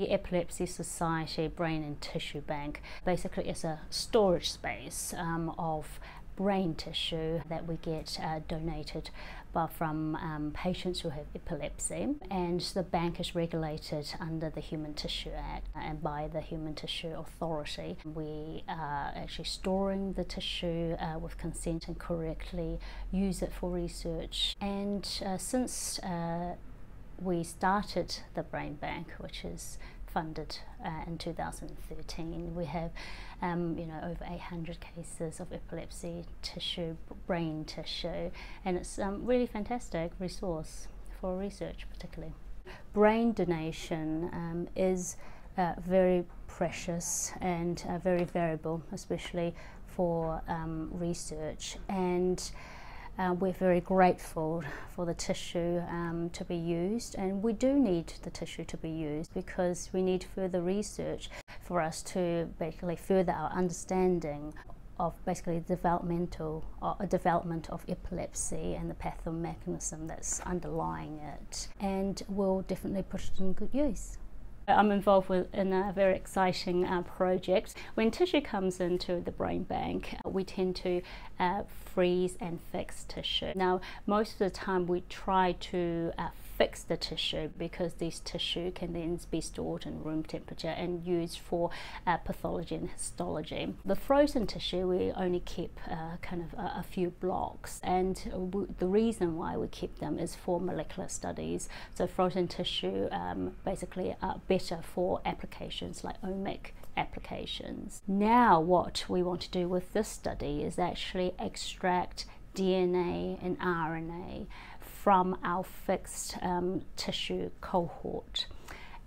The Epilepsy Society Brain and Tissue Bank basically is a storage space um, of brain tissue that we get uh, donated from um, patients who have epilepsy. And the bank is regulated under the Human Tissue Act and by the Human Tissue Authority. We are actually storing the tissue uh, with consent and correctly use it for research. And uh, since uh, we started the Brain Bank, which is funded uh, in 2013. We have, um, you know, over 800 cases of epilepsy tissue, brain tissue, and it's a um, really fantastic resource for research, particularly. Brain donation um, is uh, very precious and uh, very variable, especially for um, research and. Uh, we're very grateful for the tissue um, to be used, and we do need the tissue to be used because we need further research for us to basically further our understanding of basically developmental uh, development of epilepsy and the pathomechanism that's underlying it, and we'll definitely put it in good use. I'm involved with in a very exciting uh, project. When tissue comes into the brain bank, we tend to uh, freeze and fix tissue. Now, most of the time we try to uh, fix the tissue because this tissue can then be stored in room temperature and used for uh, pathology and histology. The frozen tissue we only keep uh, kind of a, a, few blocks and the reason why we keep them is for molecular studies. So frozen tissue um, basically are better for applications like omic applications. Now what we want to do with this study is actually extract DNA and RNA from our fixed um, tissue cohort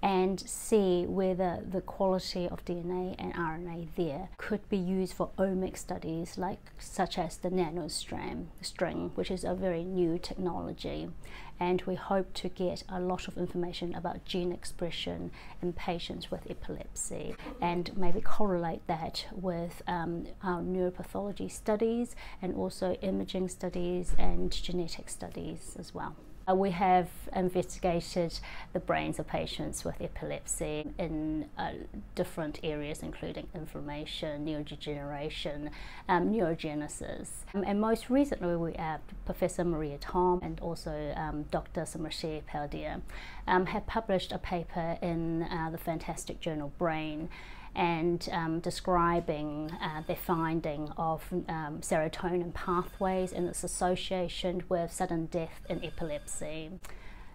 and see whether the quality of DNA and RNA there could be used for omic studies like such as the nanostring, string, which is a very new technology. And we hope to get a lot of information about gene expression in patients with epilepsy and maybe correlate that with um, our neuropathology studies and also imaging studies and genetic studies as well. Uh, we have investigated the brains of patients with epilepsy in uh, different areas, including inflammation, neurodegeneration, um, neurogenesis. Um, and most recently, we have Professor Maria Thom and also um, Dr. Smriti Patodia um, have published a paper in uh, the fantastic journal Brain and um, describing uh, their finding of um, serotonin pathways and its association with sudden death in epilepsy.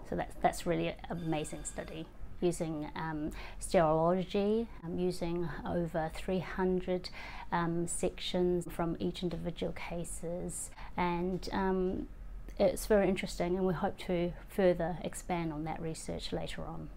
So that's, that's really an amazing study using um, stereology, um, using over 300 um, sections from each individual cases and um, it's very interesting and we hope to further expand on that research later on.